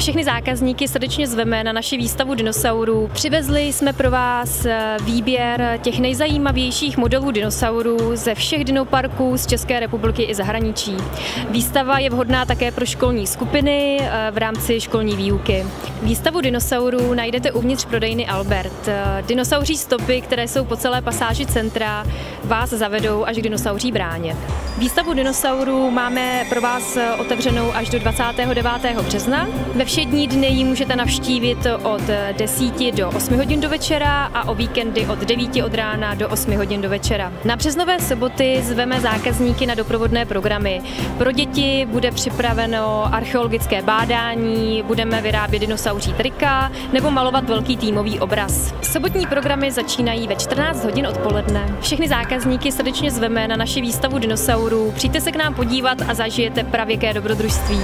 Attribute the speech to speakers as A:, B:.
A: Všechny zákazníky srdečně zveme na naši výstavu dinosaurů. Přivezli jsme pro vás eh, výběr těch nejzajímavějších modelů dinosaurů ze všech dinoparků z České republiky i zahraničí. Výstava je vhodná také pro školní skupiny eh, v rámci školní výuky. Výstavu dinosaurů najdete uvnitř prodejny Albert. Eh, dinosauří stopy, které jsou po celé pasáži centra, vás zavedou až k dinosauří bráně. Výstavu dinosaurů máme pro vás otevřenou až do 29. března. Ve všední dny ji můžete navštívit od 10 do 8 hodin do večera a o víkendy od 9 od rána do 8 hodin do večera. Na březnové soboty zveme zákazníky na doprovodné programy. Pro děti bude připraveno archeologické bádání, budeme vyrábět dinosauří trika nebo malovat velký týmový obraz. Sobotní programy začínají ve 14 hodin odpoledne. Všechny zákazníky srdečně zveme na naši výstavu dinosaurů. Přijďte se k nám podívat a zažijete pravěké dobrodružství.